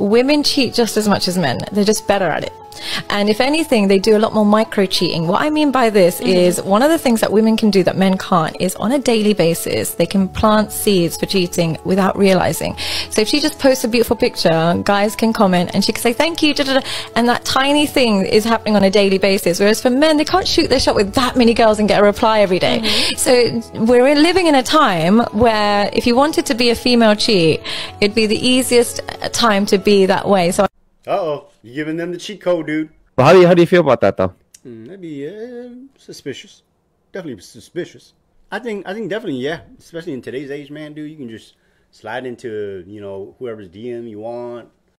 women cheat just as much as men. They're just better at it. And if anything, they do a lot more micro cheating. What I mean by this Mm-hmm. is one of the things that women can do that men can't is on a daily basis, they can plant seeds for cheating without realizing. So if she just posts a beautiful picture, guys can comment and she can say, thank you, da, da, da, and that tiny thing is happening on a daily basis. Whereas for men, they can't shoot their shot with that many girls and get a reply every day. So we're living in a time where if you wanted to be a female cheat, it'd be the easiest time to be that way. So oh, you giving them the cheat code, dude. But how do you how do you feel about that though? Mm, that'd be uh, suspicious. Definitely suspicious. I think. I think definitely. Yeah. Especially in today's age, man, dude. You can just slide into you know whoever's DM you want.